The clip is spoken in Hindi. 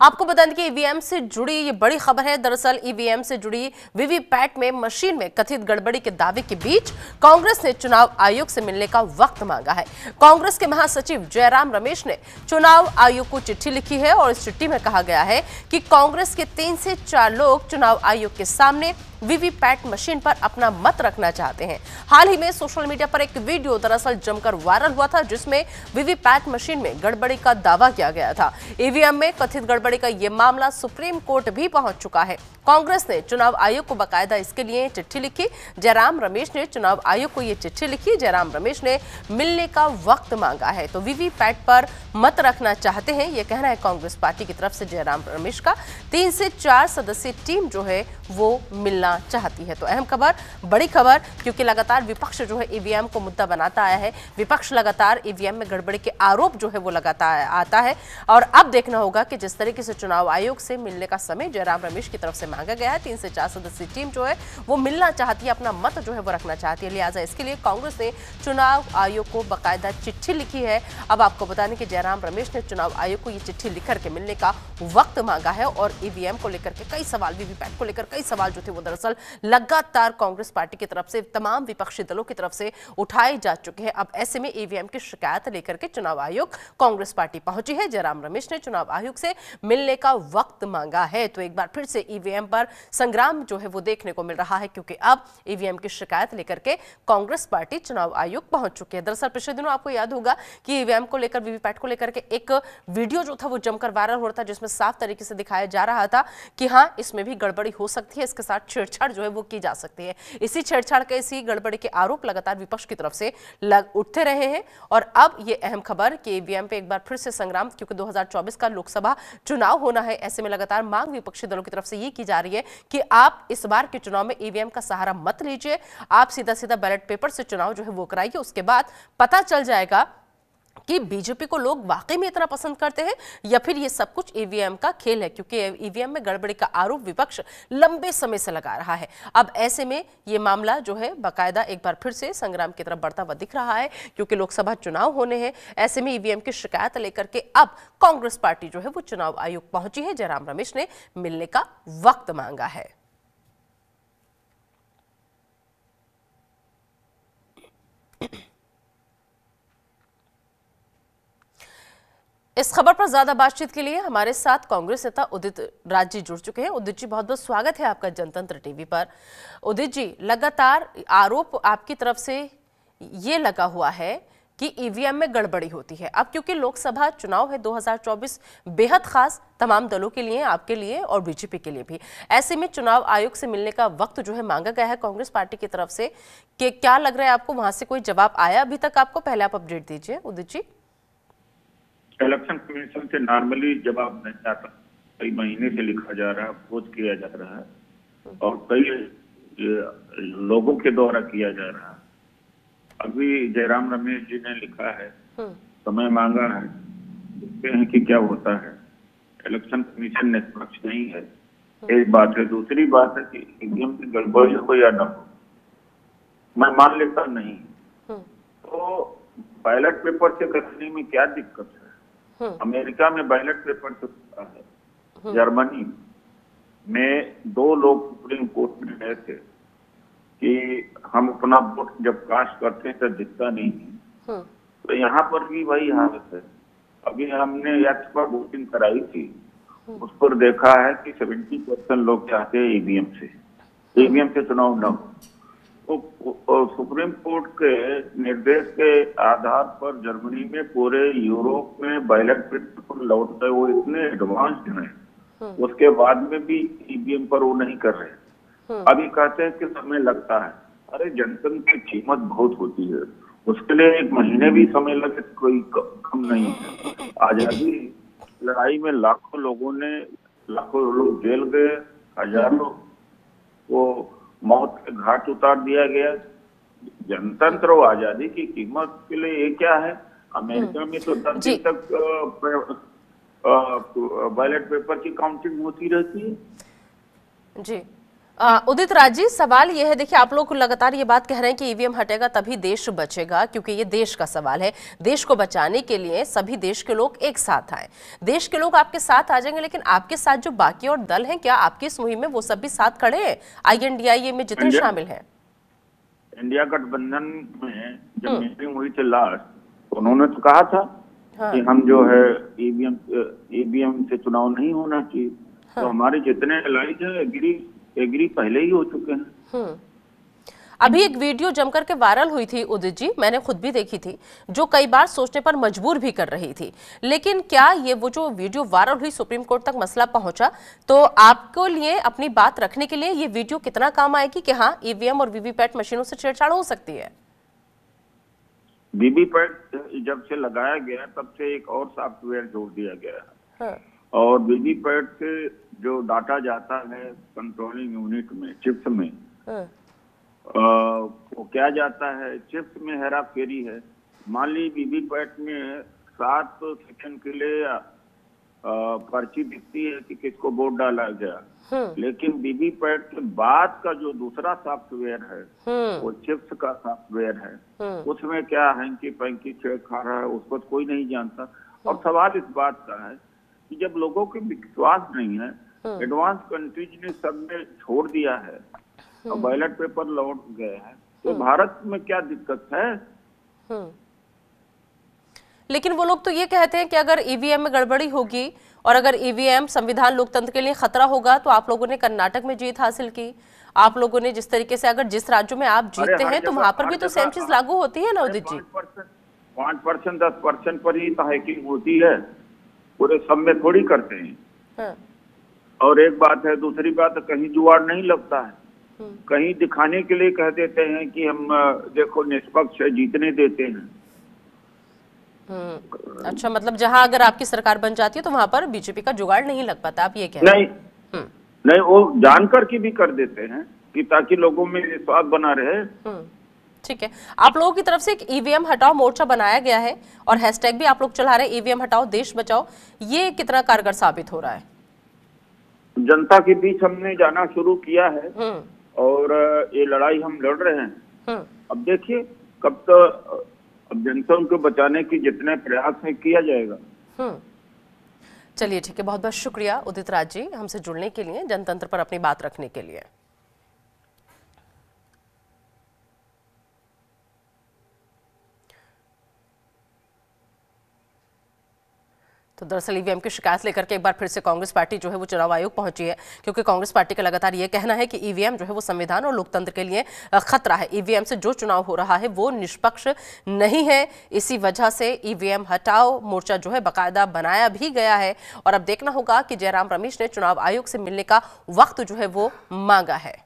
आपको बता दें कि ईवीएम से जुड़ी ये बड़ी खबर है। दरअसल ईवीएम से जुड़ी वीवीपैट में मशीन में कथित गड़बड़ी के दावे के बीच कांग्रेस ने चुनाव आयोग से मिलने का वक्त मांगा है। कांग्रेस के महासचिव जयराम रमेश ने चुनाव आयोग को चिट्ठी लिखी है और इस चिट्ठी में कहा गया है कि कांग्रेस के तीन से चार लोग चुनाव आयोग के सामने वीवीपैट मशीन पर अपना मत रखना चाहते हैं। हाल ही में सोशल मीडिया पर एक वीडियो दरअसल जमकर वायरल हुआ था, जिसमें वीवीपैट मशीन में गड़बड़ी का दावा किया गया था। ईवीएम में कथित गड़बड़ी का यह मामला सुप्रीम कोर्ट भी पहुँच चुका है। कांग्रेस ने चुनाव आयोग को बकायदा इसके लिए चिट्ठी लिखी। जयराम रमेश ने चुनाव आयोग को यह चिट्ठी लिखी। जयराम रमेश ने मिलने का वक्त मांगा है। तो वीवीपैट पर मत रखना चाहते हैं यह कहना है कांग्रेस पार्टी की तरफ़ से जयराम रमेश का। तीन से चार सदस्यीय टीम जो है, वो मिलना चाहती है। तो अहम खबर, बड़ी खबर, क्योंकि लगातार विपक्ष जो है ईवीएम को मुद्दा बनाता आया है। विपक्ष लगातार ईवीएम में गड़बड़ी के आरोप जो है वो लगाता आता है। और अब देखना होगा कि जिस तरीके से चुनाव आयोग से मिलने का समय जयराम रमेश की तरफ़ से मांगा गया है, तीन से चार सदस्यीय टीम जो है वो मिलना चाहती है, अपना मत जो है वो रखना चाहती है। लिहाजा इसके लिए कांग्रेस ने चुनाव आयोग को बाकायदा चिट्ठी लिखी है। अब आपको बताने की जयराम रमेश ने चुनाव आयोग को ये चिट्ठी लिखकर के मिलने का वक्त मांगा है और ईवीएम को लेकर के कई सवाल वीवीपैट को लेकर कई सवाल जो थे वो दरअसल लगातार कांग्रेस पार्टी की तरफ़ से, तमाम विपक्षी दलों की तरफ़ से उठाए जा चुके हैं। अब ऐसे में ईवीएम की शिकायत लेकर के चुनाव आयोग कांग्रेस पार्टी पहुँची है। जयराम रमेश ने चुनाव आयोग से मिलने का वक्त मांगा है। तो एक बार फिर से ईवीएम पर संग्राम जो है वो देखने को मिल रहा है, क्योंकि अब ईवीएम की शिकायत लेकर के कांग्रेस पार्टी चुनाव आयोग पहुँच चुकी है। दरअसल पिछले दिनों आपको याद होगा कि ईवीएम को लेकर, वीवीपैट को लेकर के एक वीडियो जो था वो जमकर वायरल हो रहा था, जिसमें साफ़ तरीके से दिखाया जा रहा था कि हाँ इसमें भी गड़बड़ी हो सकती है। इसके साथ छेड़छाड़ जो है वो की जा सकती है। इसी छेड़छाड़ के, इसी गड़बड़ी के आरोप लगातार विपक्ष की तरफ़ से लग उठते रहे हैं। और अब ये अहम खबर कि ईवीएम पे एक बार फिर से संग्राम, क्योंकि 2024 का लोकसभा चुनाव होना है, ऐसे में लगातार मांग विपक्षी दलों की तरफ़ से ये की जा रही है कि आप इस बार के चुनाव में ईवीएम का सहारा मत लीजिए। आप सीधा सीधा बैलेट पेपर से चुनाव जो है वो कराइए, उसके बाद पता चल जाएगा कि बीजेपी को लोग वाकई में इतना पसंद करते हैं या फिर ये सब कुछ ईवीएम का खेल है? क्योंकि ईवीएम में गड़बड़ी का आरोप विपक्ष लंबे समय से लगा रहा है। अब ऐसे में ये मामला जो है, बाकायदा एक बार फिर से संग्राम की तरफ़ बढ़ता हुआ दिख रहा है, क्योंकि लोकसभा चुनाव होने हैं। ऐसे में ईवीएम की शिकायत लेकर के अब कांग्रेस पार्टी जो है, वो चुनाव आयोग पहुँची है। जयराम रमेश ने मिलने का वक्त मांगा है। इस खबर पर ज़्यादा बातचीत के लिए हमारे साथ कांग्रेस नेता उदित, राज जी जुड़ चुके हैं। उदित जी बहुत बहुत स्वागत है आपका जनतंत्र टीवी पर। उदित जी, लगातार आरोप आपकी तरफ़ से ये लगा हुआ है कि ईवीएम में गड़बड़ी होती है। अब क्योंकि लोकसभा चुनाव है 2024 बेहद खास तमाम दलों के लिए, आपके लिए और बीजेपी के लिए भी। ऐसे में चुनाव आयोग से मिलने का वक्त जो है मांगा गया है कांग्रेस पार्टी की तरफ़ से। कि क्या लग रहा है आपको? वहाँ से कोई जवाब आया अभी तक आपको? पहले आप अपडेट दीजिए, उदित जी। इलेक्शन कमीशन से नॉर्मली जवाब नहीं आता कई महीने से लिखा जा रहा है खोज किया जा रहा है और कई लोगों के द्वारा किया जा रहा है। अभी जयराम रमेश जी ने लिखा है समय मांगा है देखते हैं कि क्या होता है। इलेक्शन कमीशन निष्पक्ष नहीं है। एक बात है। दूसरी बात है कि ईवीएम की गड़बड़ी हो या न हो मैं मान लेता नहीं। तो बैलेट पेपर से करने में क्या दिक्कत है? अमेरिका में बैलेट पेपर से होता है। जर्मनी में दो लोग सुप्रीम कोर्ट में गए थे कि हम अपना वोट जब कास्ट करते हैं तो दिखता नहीं है। तो यहाँ पर भी वही हालत है। अभी हमने एक्ट पर वोटिंग कराई थी। उस पर देखा है कि 70 परसेंट लोग चाहते हैं ईवीएम से। ईवीएम से चुनाव न हो। तो सुप्रीम कोर्ट के निर्देश के आधार पर जर्मनी में पूरे यूरोप में बैलेट पेपर लौट गए वो इतने एडवांस्ड हैं उसके बाद में भी ईवीएम पर वो नहीं कर रहे। अभी कहते हैं कि समय लगता है। अरे जनतंत्र की कीमत बहुत होती है। उसके लिए एक महीने भी समय लगे कोई कम नहीं है। आज़ादी लड़ाई में लाखों लोगों ने लाखों लोग जेल गए हज़ारों वो मौत घाट उतार दिया गया। जनतंत्र और आज़ादी की कीमत के लिए ये क्या है? अमेरिका में तो दस दिन तक बैलेट पेपर की काउंटिंग होती रहती है। जी। उदित राज़ी सवाल यह है देखिए आप लोग लगातार ये बात कह रहे हैं कि ईवीएम हटेगा तभी देश बचेगा क्योंकि ये देश का सवाल है। देश को बचाने के लिए सभी देश के लोग एक साथ आए। देश के लोग आपके साथ आ जाएँगे लेकिन आपके साथ जो बाकी और दल हैं क्या आपकी इस मुहिम में वो सब भी साथ खड़े हैं? आईएनडीआईए में जितने शामिल हैं। इंडिया गठबंधन में जब मीटिंग हुई थी लास्ट उन्होंने तो कहा था हाँ। कि हम जो है ईवीएम ईवीएम से चुनाव नहीं होना चाहिए। तो हमारे जितने एलाइज है एग्री एग्री पहले ही हो चुके हैं। हम्म। अभी एक वीडियो जमकर के वायरल हुई थी उदित जी मैंने खुद भी देखी थी जो कई बार सोचने पर मजबूर भी कर रही थी। लेकिन क्या ये वो जो वीडियो वायरल हुई सुप्रीम कोर्ट तक मसला पहुँचा? तो आपको लिए अपनी बात रखने के लिए ये वीडियो कितना काम आएगी कि हाँ ईवीएम और वीवीपैट मशीनों से छेड़छाड़ हो सकती है? वीवीपैट जब से लगाया गया तब से एक और सॉफ्टवेयर जोड़ दिया गया। हाँ, और वीवीपैट से जो डाटा जाता है कंट्रोलिंग यूनिट में चिप्स में हाँ, वो क्या जाता है? चिप्स में हेरा फेरी है। मान ली वीवीपैट में सात सेकंड के लिए पर्ची दिखती है कि किसको वोट डाला गया। हम्म, लेकिन वीवीपैट के बाद का जो दूसरा सॉफ्टवेयर है हम्म, वो चिप्स का सॉफ्टवेयर है। उसमें क्या हैंकी पैंकी छेड़ खा रहा है उसको कोई नहीं जानता। और सवाल इस बात का है कि जब लोगों को विश्वास नहीं है एडवांस कंट्रीज़ ने सबने छोड़ दिया है और बैलेट पेपर लौट गए हैं। तो भारत में क्या दिक्कत है। लेकिन वो लोग तो ये कहते हैं कि अगर ईवीएम में गड़बड़ी होगी और अगर ईवीएम संविधान लोकतंत्र के लिए खतरा होगा तो आप लोगों ने कर्नाटक में जीत हासिल की। आप लोगों ने जिस तरीके से अगर जिस राज्यों में आप जीतते हैं तो वहाँ पर भी तो सेम चीज़ लागू होती है ना उदित जी? पाँच परसेंट दस परसेंट पर ही तो होती है। पूरे सब में थोड़ी करते हैं। हाँ, और एक बात है दूसरी बात कहीं जुआड़ नहीं लगता है। हम्म। कहीं दिखाने के लिए कह देते हैं कि हम देखो निष्पक्ष जीतने देते हैं। हम्म। अच्छा मतलब जहाँ अगर आपकी सरकार बन जाती है तो वहाँ पर बीजेपी का जुगाड़ नहीं लग पाता आप ये कह रहे नहीं। हैं हम्म, नहीं वो जानकर के भी कर देते हैं कि ताकि लोगों में विश्वास बना रहे। ठीक है। आप लोगों की तरफ़ से एक ईवीएम हटाओ मोर्चा बनाया गया है और हैशटैग भी आप लोग चला रहे हैं ईवीएम हटाओ देश बचाओ। ये कितना कारगर साबित हो रहा है? जनता के बीच हमने जाना शुरू किया है हम्म। और ये लड़ाई हम लड़ रहे हैं। हम्म। अब देखिए कब तक अब जनता उनको बचाने की जितने प्रयास है किया जाएगा। हम्म। चलिए ठीक है बहुत बहुत शुक्रिया उदित राज जी हमसे जुड़ने के लिए जनतंत्र पर अपनी बात रखने के लिए। तो दरअसल ईवीएम की शिकायत लेकर के एक बार फिर से कांग्रेस पार्टी जो है वो चुनाव आयोग पहुँची है, क्योंकि कांग्रेस पार्टी का लगातार ये कहना है कि ईवीएम जो है वो संविधान और लोकतंत्र के लिए खतरा है। ईवीएम से जो चुनाव हो रहा है वो निष्पक्ष नहीं है। इसी वजह से ईवीएम हटाओ, मोर्चा जो है बाकायदा बनाया भी गया है। और अब देखना होगा कि जयराम रमेश ने चुनाव आयोग से मिलने का वक्त जो है वो मांगा है।